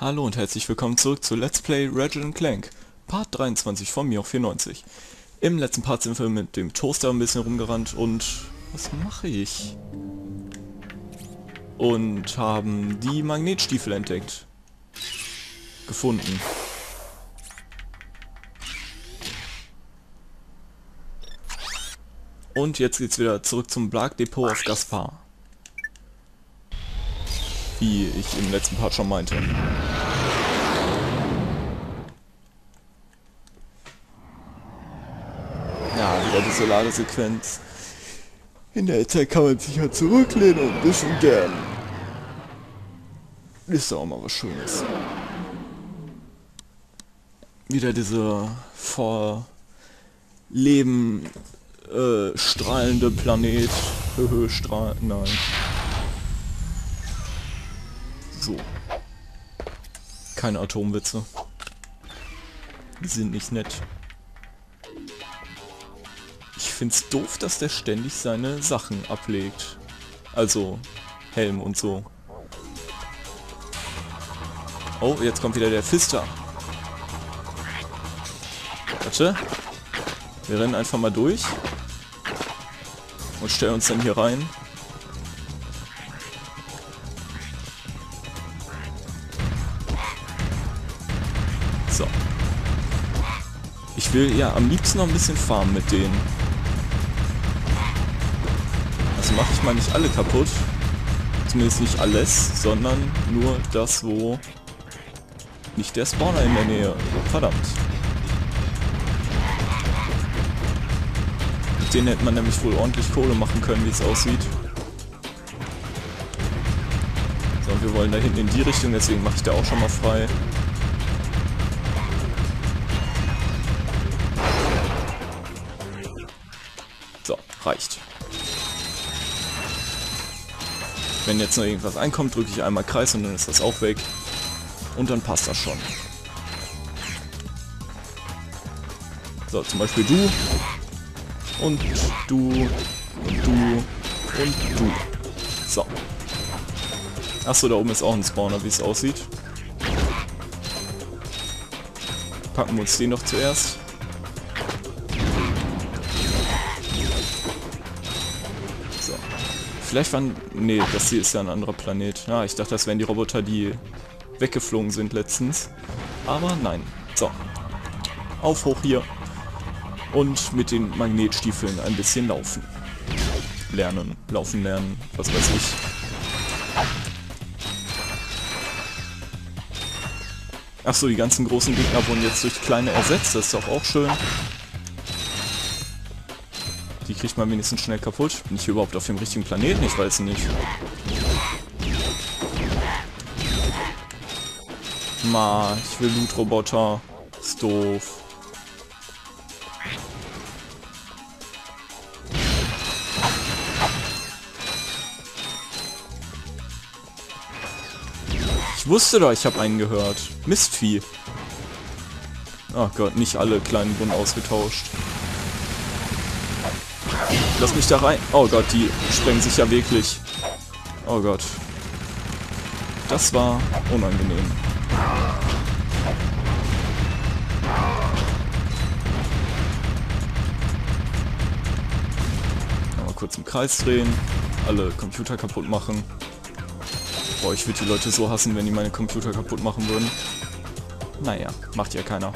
Hallo und herzlich willkommen zurück zu Let's Play Ratchet Clank, Part 23 von mir auf 94. Im letzten Part sind wir mit dem Toaster ein bisschen rumgerannt und... was mache ich? Und haben die Magnetstiefel entdeckt. Gefunden. Und jetzt geht's wieder zurück zum Blag Depot auf Gaspar. Wie ich im letzten Part schon meinte. Ja, wieder diese Ladesequenz. In der Zeit kann man sich ja zurücklehnen und ein bisschen gern. Ist doch auch mal was Schönes. Wieder diese vor Leben äh, strahlende Planet. Höhö, strahl... Nein. So. Keine Atomwitze. Die sind nicht nett. Ich find's doof, dass der ständig seine Sachen ablegt. Also, Helm und so. Oh, jetzt kommt wieder der Fister. Warte. Wir rennen einfach mal durch. Und stellen uns dann hier rein. So. Ich will ja am liebsten noch ein bisschen farmen mit denen. Also mache ich mal nicht alle kaputt. Zumindest nicht alles, sondern nur das, wo nicht der Spawner in der Nähe. Verdammt. Mit denen hätte man nämlich wohl ordentlich Kohle machen können, wie es aussieht. So, wir wollen da hinten in die Richtung, deswegen mache ich da auch schon mal frei. Reicht. Wenn jetzt noch irgendwas einkommt, drücke ich einmal Kreis und dann ist das auch weg. Und dann passt das schon. So, zum Beispiel du. Und du. Und du. Und du. So. Achso, da oben ist auch ein Spawner, wie es aussieht. Packen wir uns den noch zuerst. Vielleicht waren... Nee, das hier ist ja ein anderer Planet. Ja, ich dachte, das wären die Roboter, die weggeflogen sind letztens. Aber nein. So. Auf hoch hier. Und mit den Magnetstiefeln ein bisschen laufen. Lernen. Laufen lernen. Was weiß ich. Achso, die ganzen großen Gegner wurden jetzt durch kleine ersetzt. Das ist doch auch schön. Die kriegt man wenigstens schnell kaputt. Bin ich hier überhaupt auf dem richtigen Planeten? Ich weiß nicht. Ma, ich will Lootroboter. Ist doof. Ich wusste doch, ich habe einen gehört. Mistvieh. Oh Gott, nicht alle kleinen wurden ausgetauscht. Lass mich da rein. Oh Gott, die sprengen sich ja wirklich. Oh Gott. Das war unangenehm. Mal kurz im Kreis drehen. Alle Computer kaputt machen. Boah, ich würde die Leute so hassen, wenn die meine Computer kaputt machen würden. Naja, macht ja keiner.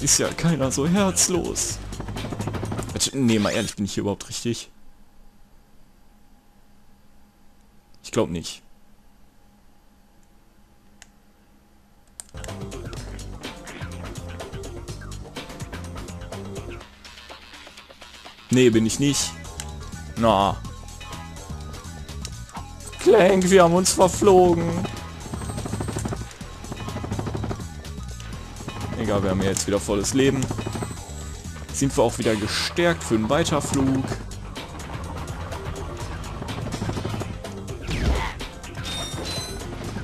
Ist ja keiner so herzlos. Nee, mal ehrlich, bin ich hier überhaupt richtig? Ich glaube nicht. Nee, bin ich nicht. Na. Clank, wir haben uns verflogen. Egal, wir haben jetzt wieder volles Leben. Sind wir auch wieder gestärkt für den Weiterflug.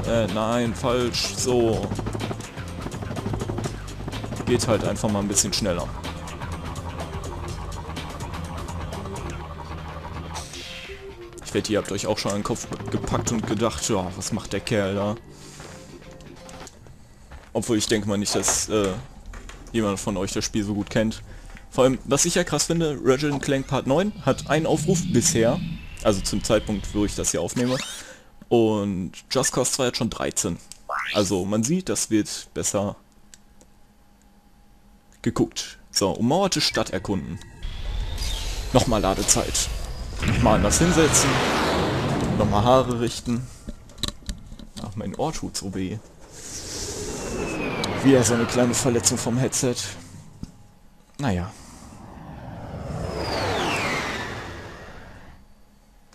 Äh, nein, falsch. So. Geht halt einfach mal ein bisschen schneller. Ich wette, ihr habt euch auch schon an den Kopf gepackt und gedacht, ja, was macht der Kerl da? Obwohl ich denke mal nicht, dass äh, jemand von euch das Spiel so gut kennt. Vor allem, was ich ja krass finde, Ratchet Clank Part 9 hat einen Aufruf bisher, also zum Zeitpunkt, wo ich das hier aufnehme. Und Just Cause 2 hat schon 13. Also man sieht, das wird besser geguckt. So, ummauerte Stadt erkunden. Nochmal Ladezeit. Mal anders hinsetzen. Nochmal Haare richten. Ach, mein Ohr tut so weh. Wieder so eine kleine Verletzung vom Headset. Naja.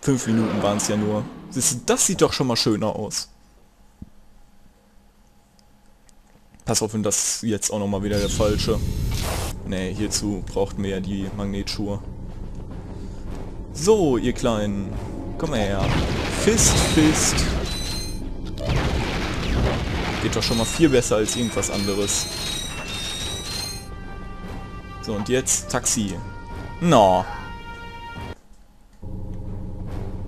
Fünf Minuten waren es ja nur. Das sieht doch schon mal schöner aus. Pass auf, wenn das jetzt auch nochmal wieder der falsche. Ne, hierzu braucht mir ja die Magnetschuhe. So, ihr Kleinen. Komm her. Fist, Fist. Geht doch schon mal viel besser als irgendwas anderes. So, und jetzt Taxi. No.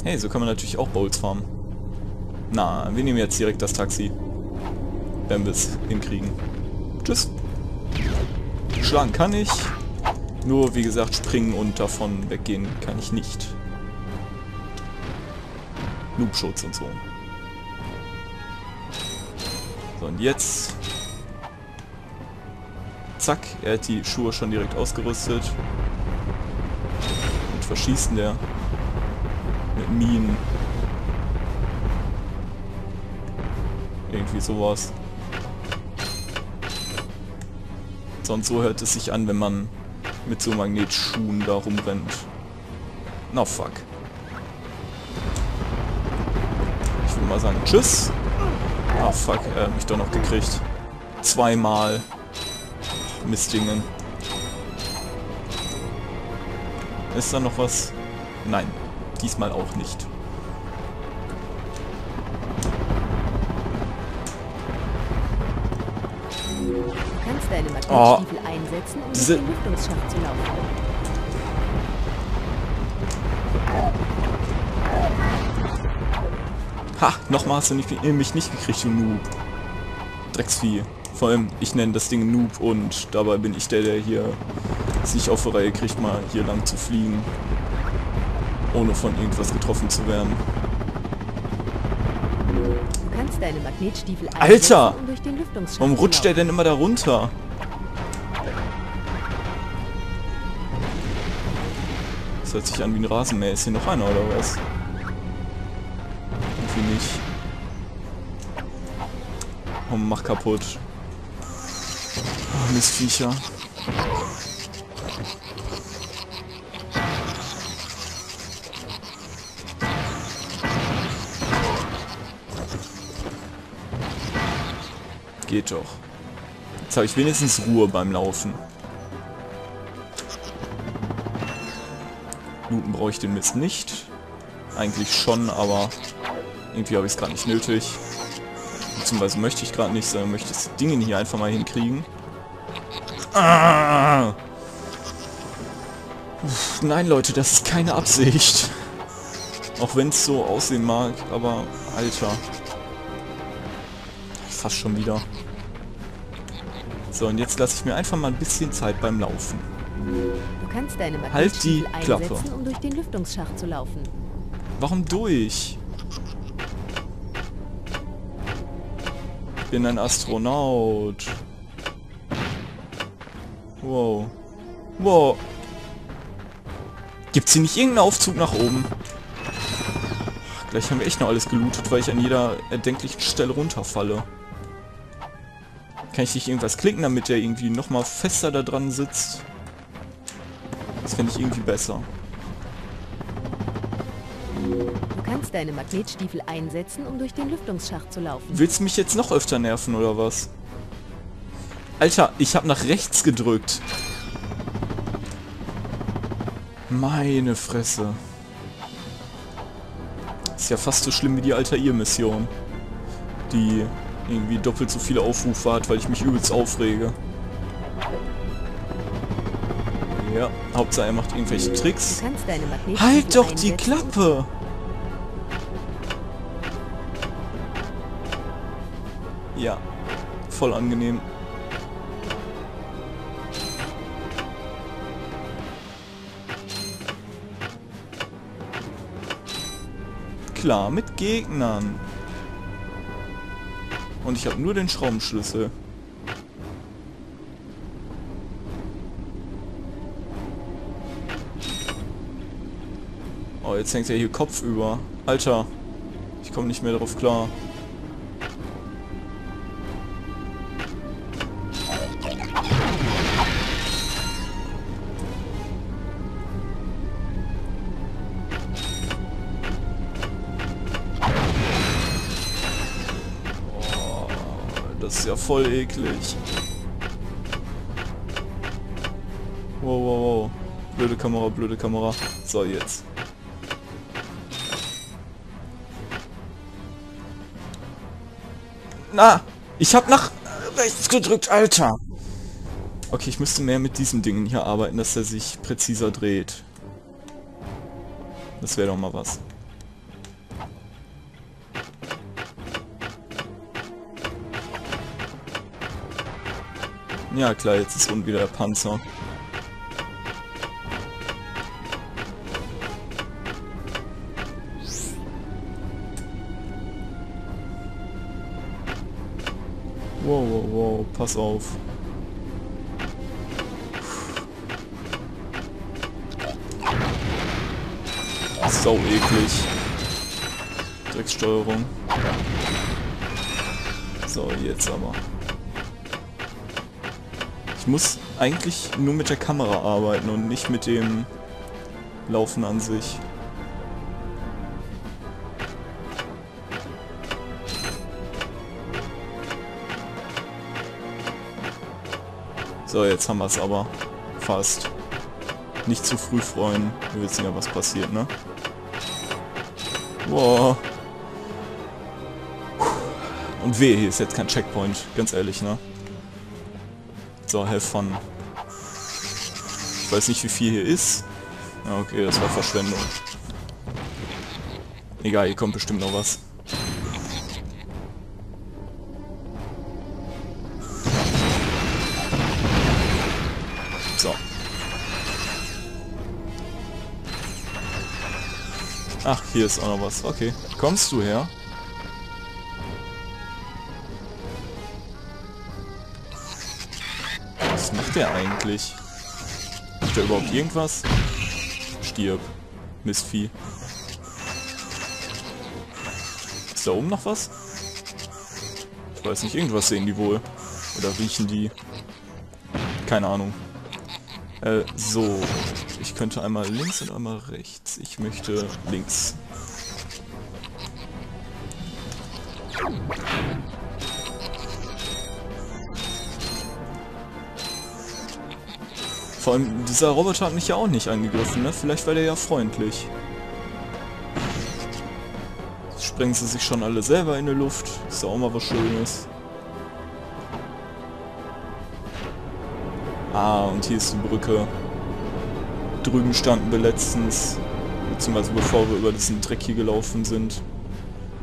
Hey, so kann man natürlich auch Bowls farmen. Na, wir nehmen jetzt direkt das Taxi. Wenn wir es hinkriegen. Tschüss. Schlagen kann ich. Nur, wie gesagt, springen und davon weggehen kann ich nicht. Noobschutz und so. So, und jetzt... Zack, er hat die Schuhe schon direkt ausgerüstet. Und verschießen der Minen. Irgendwie sowas. Sonst so hört es sich an, wenn man mit so Magnetschuhen da rumrennt. Na no, fuck. Ich will mal sagen Tschüss. Ah fuck, er hat mich doch noch gekriegt. Zweimal. Mistdingen. Ist da noch was? Nein. Diesmal auch nicht. Du kannst deine Magnetstiefel oh. einsetzen, um Diese... Lüftungsschacht zu laufen. Ha, nochmal hast du nicht, mich nicht gekriegt, du Noob. Drecksvieh. Vor allem, ich nenne das Ding Noob und dabei bin ich der, der hier sich auf die Reihe kriegt, mal hier lang zu fliegen. Ohne von irgendwas getroffen zu werden. Du kannst deine Magnetstiefel Alter! Um Warum rutscht der denn immer da runter? Das hört sich an wie ein Rasenmäher. Ist hier noch einer oder was? Irgendwie nicht. Komm, mach kaputt. Oh, Mistviecher. Geht doch. Jetzt habe ich wenigstens Ruhe beim Laufen. Looten brauche ich den Mist nicht. Eigentlich schon, aber irgendwie habe ich es gerade nicht nötig. Beziehungsweise möchte ich gerade nicht, sondern möchte das Ding hier einfach mal hinkriegen. Ah! Uff, nein, Leute, das ist keine Absicht. Auch wenn es so aussehen mag, aber Alter. Fast schon wieder. So, und jetzt lasse ich mir einfach mal ein bisschen Zeit beim Laufen. Du kannst deine halt die Klappe. um durch den Lüftungsschacht zu laufen. Warum durch? Ich bin ein Astronaut. Wow. Wow. Gibt's hier nicht irgendeinen Aufzug nach oben? Gleich haben wir echt noch alles gelootet, weil ich an jeder erdenklichen Stelle runterfalle. Kann ich nicht irgendwas klicken, damit der irgendwie nochmal fester da dran sitzt? Das fände ich irgendwie besser. Du kannst deine Magnetstiefel einsetzen, um durch den Lüftungsschacht zu laufen. Willst du mich jetzt noch öfter nerven, oder was? Alter, ich habe nach rechts gedrückt. Meine Fresse. Ist ja fast so schlimm wie die Altair-Mission. Die irgendwie doppelt so viele Aufrufe hat, weil ich mich übelst aufrege. Ja, Hauptsache er macht irgendwelche Tricks. Halt doch die Klappe! Ja. voll angenehm. Klar, mit Gegnern. Und ich habe nur den Schraubenschlüssel. Oh, jetzt hängt er hier Kopf über. Alter, ich komme nicht mehr darauf klar. Ja voll eklig. Wow, wow, wow. Blöde Kamera, blöde Kamera. So, jetzt. Na, ich hab nach rechts gedrückt, Alter. Okay, ich müsste mehr mit diesem Ding hier arbeiten, dass er sich präziser dreht. Das wäre doch mal was. Ja klar, jetzt ist unten wieder der Panzer. Wow, wow, wow, pass auf. Sau eklig. Dreckssteuerung. So, jetzt aber. Muss eigentlich nur mit der Kamera arbeiten und nicht mit dem Laufen an sich. So, jetzt haben wir es aber. Fast. Nicht zu früh freuen. Wir wissen ja, was passiert, ne? Wow. Und weh, hier ist jetzt kein Checkpoint. Ganz ehrlich, ne? So, have fun. Ich weiß nicht, wie viel hier ist. Okay, das war Verschwendung. Egal, hier kommt bestimmt noch was. Ach, hier ist auch noch was. Okay. Kommst du her? Der eigentlich? Macht der überhaupt irgendwas? Stirb. Mistvieh. Ist da oben noch was? Ich weiß nicht, irgendwas sehen die wohl. Oder riechen die? Keine Ahnung. Äh, so. Ich könnte einmal links und einmal rechts. Ich möchte links. Vor allem, dieser Roboter hat mich ja auch nicht angegriffen, ne? Vielleicht war der ja freundlich. sprengen sie sich schon alle selber in die Luft. Ist ja auch mal was Schönes. Ah, und hier ist die Brücke drüben standen wir letztens, beziehungsweise bevor wir über diesen Dreck hier gelaufen sind.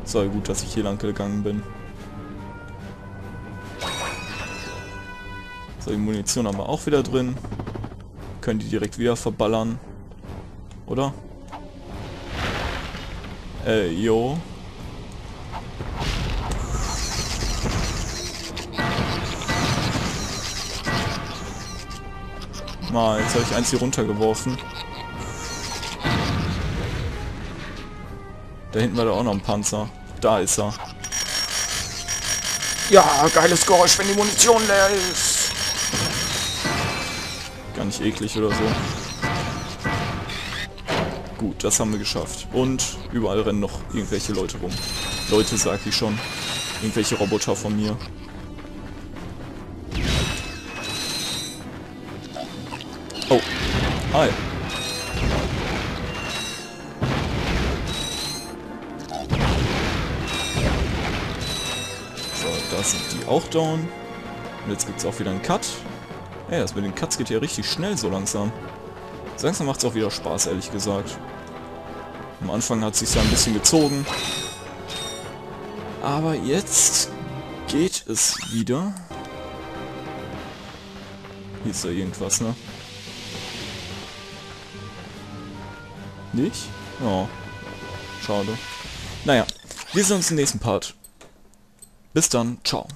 So gut, dass ich hier lang gegangen bin. So, die Munition haben wir auch wieder drin. Können die direkt wieder verballern. Oder? Äh, jo. Mal, jetzt habe ich eins hier runtergeworfen. Da hinten war da auch noch ein Panzer. Da ist er. Ja, geiles Geräusch, wenn die Munition leer ist. Gar nicht eklig oder so. Gut, das haben wir geschafft. Und überall rennen noch irgendwelche Leute rum. Leute, sag ich schon. Irgendwelche Roboter von mir. Oh. Hi. So, da sind die auch down. Und jetzt gibt es auch wieder einen Cut. Ey, das mit den Cuts geht ja richtig schnell so langsam. So langsam macht es auch wieder Spaß, ehrlich gesagt. Am Anfang hat es sich ja ein bisschen gezogen. Aber jetzt geht es wieder. hieß da irgendwas, ne? Nicht? Oh. Schade. Naja, wir sehen uns im nächsten Part. Bis dann, ciao.